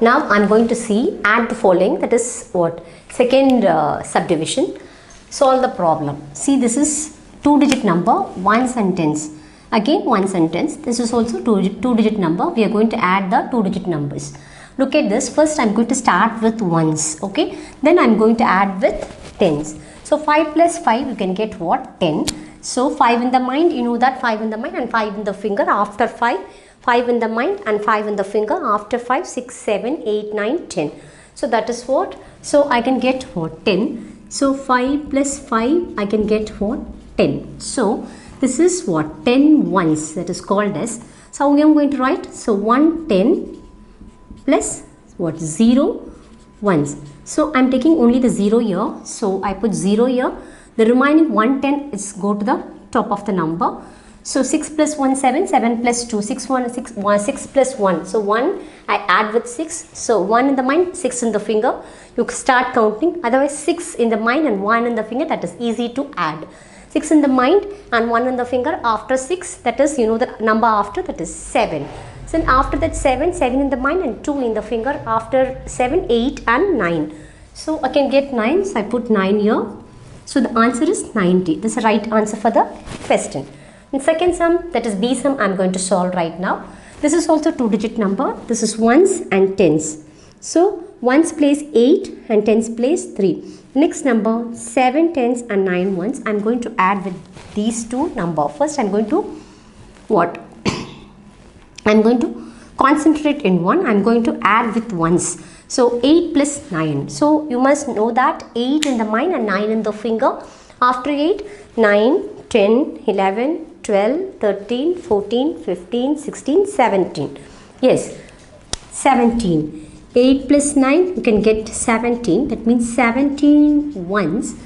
Now I'm going to see add the following that is what? Second uh, subdivision. Solve the problem. See this is two digit number one sentence. Again one sentence. This is also two, two digit number. We are going to add the two digit numbers. Look at this. First I'm going to start with ones okay? Then I'm going to add with tens. So 5 plus 5 you can get what? 10 so 5 in the mind you know that 5 in the mind and 5 in the finger after 5 5 in the mind and 5 in the finger after 5 6 7 8 9 10 so that is what? So i can get what? 10 so 5 plus 5 i can get what? 10 so this is what? 10 ones. That is called as. So am going to write? So 1 10 plus what? 0 ones. So i'm taking only the 0 here. So i put 0 here. The remaining 110 is go to the top of the number so 6 plus 1, 7, 7 plus 2, 6, 1, 6, 1, 6 plus 1. So 1, I add with 6. So 1 in the mind, 6 in the finger. You start counting. Otherwise 6 in the mind and 1 in the finger, that is easy to add. 6 in the mind and 1 in the finger after 6, that is, you know, the number after, that is 7. So after that 7, 7 in the mind and 2 in the finger. After 7, 8 and 9. So I can get 9, so I put 9 here. So the answer is 90. This is the right answer for the question. In second sum, that is B sum, I am going to solve right now. This is also two digit number. This is ones and tens. So, ones place 8 and tens place 3. Next number, 7 tens and 9 ones. I am going to add with these two number. First, I am going to what? I am going to concentrate in one. I am going to add with ones. So, 8 plus 9. So, you must know that 8 in the mind and 9 in the finger. After 8, 9, 10, 11, 12, 13, 14, 15, 16, 17. Yes, 17. 8 plus 9, you can get 17. That means 17 ones.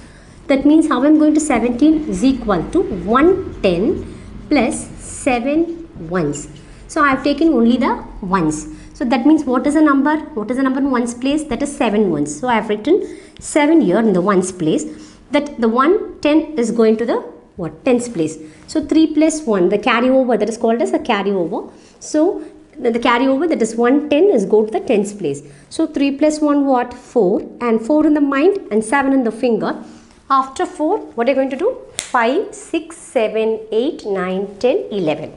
That means how I'm going to 17 is equal to 110 plus 7 ones. So I have taken only the ones. So that means what is the number? What is the number in ones place? That is 7 ones. So I have written 7 here in the ones place. That the 110 is going to the what tens place. So 3 plus 1 the carryover that is called as a carryover. So the, carryover that is 110 is go to the tens place. So 3 plus 1 what 4 and 4 in the mind and 7 in the finger. After 4 what are you going to do? 5, 6, 7, 8, 9, 10, 11.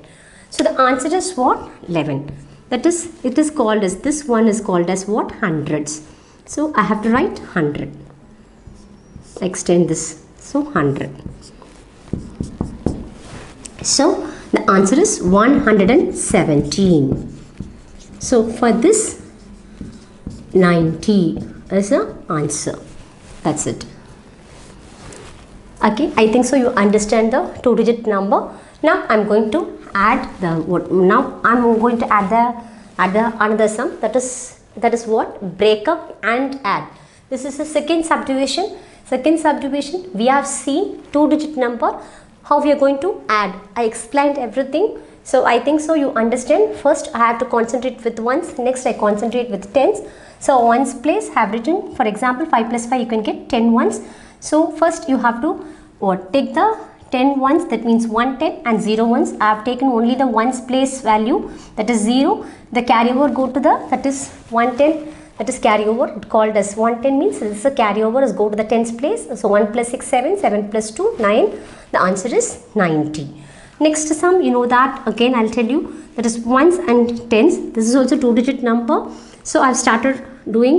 So the answer is what? 11. That is it is called as this one is called as what? Hundreds. So I have to write 100. Extend this. So 100. So the answer is 117. So for this 90 is the answer. That's it. Okay, I think so you understand the two digit number. Now I'm going to add the what now I'm going to add the add the another sum that is that is what break up and add. This is the second subdivision. Second subdivision we have seen two digit number how we are going to add. I explained everything. So I think so you understand. First I have to concentrate with ones. Next I concentrate with tens. So ones place have written for example 5 plus 5 you can get 10 ones. So first you have to what take the 10 ones that means 110 and 0 ones. I have taken only the ones place value that is 0. The carryover go to the that is 110 that is carryover it called as 110 means this is a carryover is go to the tens place. So 1 plus 6 7 7 plus 2 9 the answer is 90 next sum you know that again i'll tell you. That is ones and tens. This is also two digit number. So i've started doing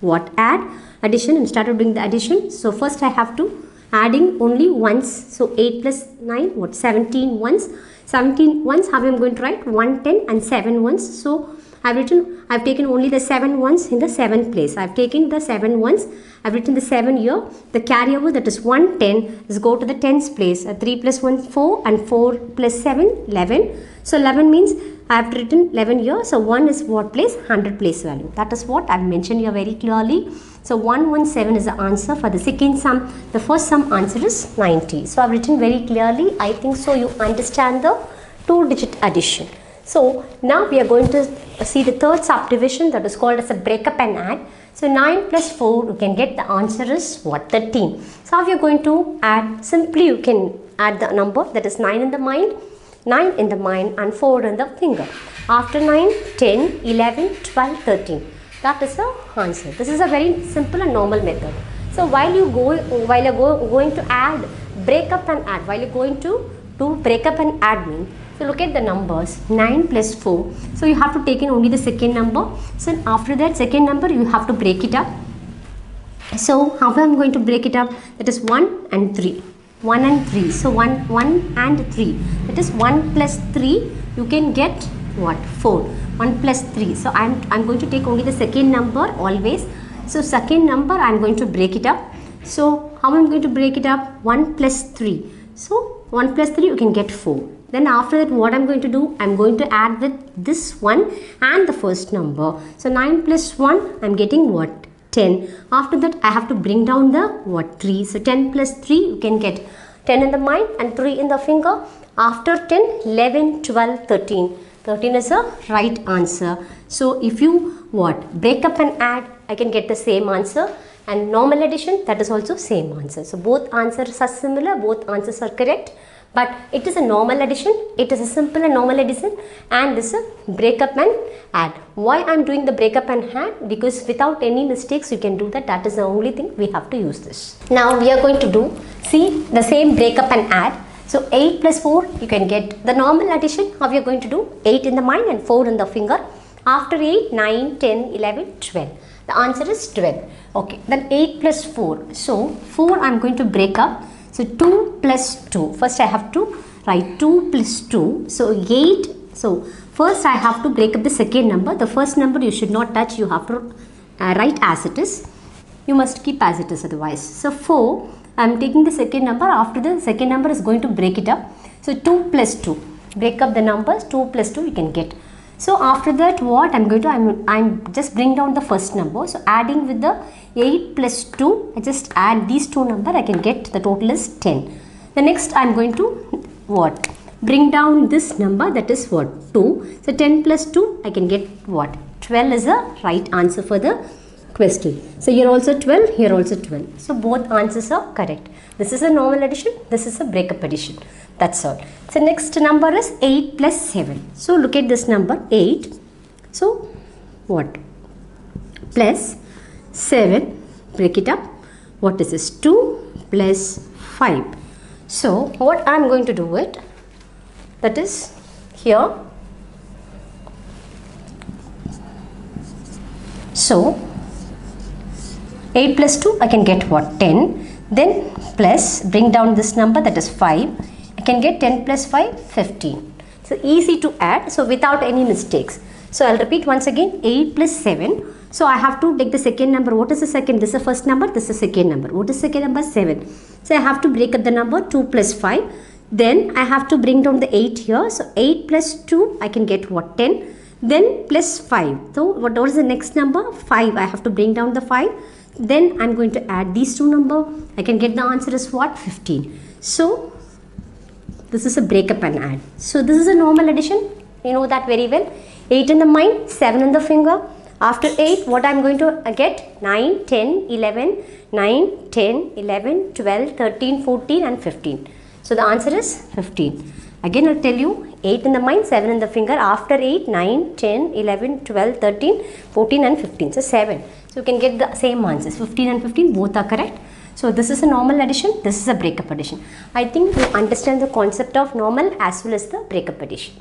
what? Add addition and started doing the addition. So first i have to adding only ones. So 8 plus 9 what? 17 ones. 17 ones how i'm going to write? 110 and 7 ones. So I've written, I've taken only the 7 ones in the 7th place. I've taken the 7 ones, I've written the 7 here. The carryover that is 110 is go to the 10th place. Uh, 3 plus 1, 4 and 4 plus 7, 11. So 11 means I have written 11 here. So 1 is what place? 100 place value. That is what I've mentioned here very clearly. So 117 is the answer for the second sum. The first sum answer is 90. So I've written very clearly. I think so you understand the two digit addition. So now we are going to see the third subdivision that is called as a breakup and add. So 9 plus 4 you can get the answer is what 13. So how you are going to add simply you can add the number that is 9 in the mind 9 in the mind and 4 in the finger. After 9, 10, 11, 12, 13. That is the answer. This is a very simple and normal method. So while you go, while you're go, going to add, break up and add, while you're going to do break up and add mean, so look at the numbers 9 plus 4. So you have to take in only the second number. So after that second number you have to break it up. So how am I going to break it up? That is 1 and 3. 1 and 3. So 1, 1 and 3. That is 1 plus 3. You can get what? 4. 1 plus 3. So I'm, I'm going to take only the second number always. So second number I'm going to break it up. So how am I going to break it up? 1 plus 3. So 1 plus 3 you can get 4. Then after that what I'm going to do? I'm going to add with this one and the first number. So 9 plus 1 I'm getting what? 10. After that I have to bring down the what? 3. So 10 plus 3 you can get 10 in the mind and 3 in the finger. After 10, 11, 12, 13. 13 is a right answer. So if you what? Break up and add, I can get the same answer. And normal addition, that is also same answer. So both answers are similar, both answers are correct but it is a normal addition. It is a simple and normal addition. And this is breakup and add. Why i'm doing the breakup and add? Because without any mistakes you can do that. That is the only thing. We have to use this. Now we are going to do see the same breakup and add. So 8 plus 4 you can get the normal addition how you are going to do. 8 in the mind and 4 in the finger. After 8 9 10 11 12 the answer is 12 okay then 8 plus 4 so 4 i'm going to break up so 2 plus 2. First I have to write 2 plus 2. So 8. So first I have to break up the second number. The first number you should not touch. You have to uh, write as it is. You must keep as it is otherwise. So 4. I am taking the second number. After the second number is going to break it up. So 2 plus 2. Break up the numbers. 2 plus 2 you can get. So after that what I'm going to, I'm, I'm just bring down the first number. So adding with the 8 plus 2, I just add these two number, I can get the total is 10. The next I'm going to what? Bring down this number that is what? 2. So 10 plus 2, I can get what? 12 is the right answer for the question. So here also 12, here also 12. So both answers are correct. This is a normal addition, this is a breakup addition. That's all. So next number is 8 plus 7. So look at this number 8. So what? Plus 7. Break it up. What is this? 2 plus 5. So what I am going to do it that is here. So 8 plus 2 I can get what 10 then plus bring down this number that is 5 can get 10 plus 5, 15. So easy to add, so without any mistakes. So I'll repeat once again, 8 plus 7. So I have to take the second number. What is the second? This is the first number, this is the second number. What is the second number? 7. So I have to break up the number 2 plus 5. Then I have to bring down the 8 here. So 8 plus 2, I can get what? 10. Then plus 5. So what, what is the next number? 5. I have to bring down the 5. Then I'm going to add these two number. I can get the answer is what? 15. So this is a breakup and add. So this is a normal addition. You know that very well. 8 in the mind, 7 in the finger. After 8, what I am going to uh, get? 9, 10, 11, 9, 10, 11, 12, 13, 14 and 15. So the answer is 15. Again I'll tell you 8 in the mind, 7 in the finger. After 8, 9, 10, 11, 12, 13, 14 and 15. So 7. So you can get the same answers. 15 and 15 both are correct. So this is a normal addition, this is a breakup addition. I think you understand the concept of normal as well as the breakup addition.